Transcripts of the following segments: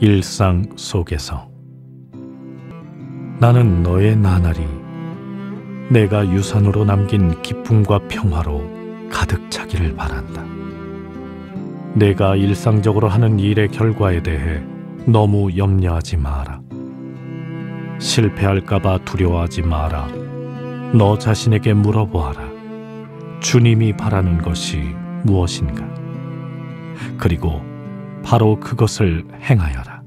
일상 속에서 나는 너의 나날이 내가 유산으로 남긴 기쁨과 평화로 가득 차기를 바란다. 내가 일상적으로 하는 일의 결과에 대해 너무 염려하지 마라. 실패할까봐 두려워하지 마라. 너 자신에게 물어보아라. 주님이 바라는 것이 무엇인가? 그리고 바로 그것을 행하여라.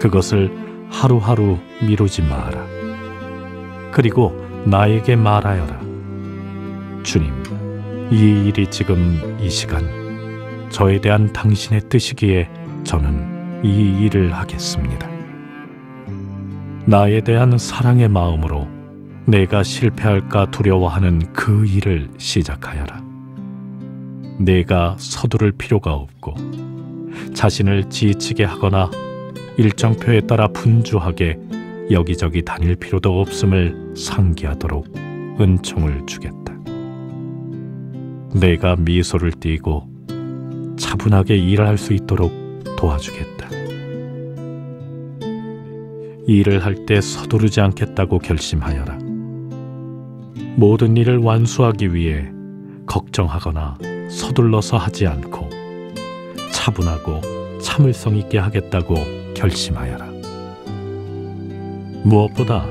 그것을 하루하루 미루지 마라. 그리고 나에게 말하여라. 주님, 이 일이 지금 이 시간 저에 대한 당신의 뜻이기에 저는 이 일을 하겠습니다. 나에 대한 사랑의 마음으로 내가 실패할까 두려워하는 그 일을 시작하여라. 내가 서두를 필요가 없고 자신을 지치게 하거나 일정표에 따라 분주하게 여기저기 다닐 필요도 없음을 상기하도록 은총을 주겠다. 내가 미소를 띠고 차분하게 일할 수 있도록 도와주겠다. 일을 할 때 서두르지 않겠다고 결심하여라. 모든 일을 완수하기 위해 걱정하거나 서둘러서 하지 않고 차분하고 참을성 있게 하겠다고 결심하여라. 무엇보다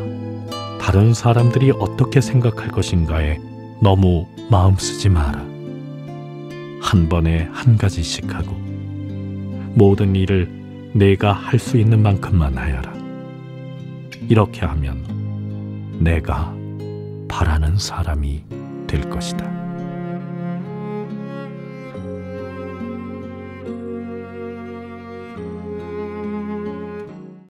다른 사람들이 어떻게 생각할 것인가에 너무 마음 쓰지 마라. 한 번에 한 가지씩 하고 모든 일을 내가 할 수 있는 만큼만 하여라. 이렇게 하면 내가 바라는 사람이 될 것이다.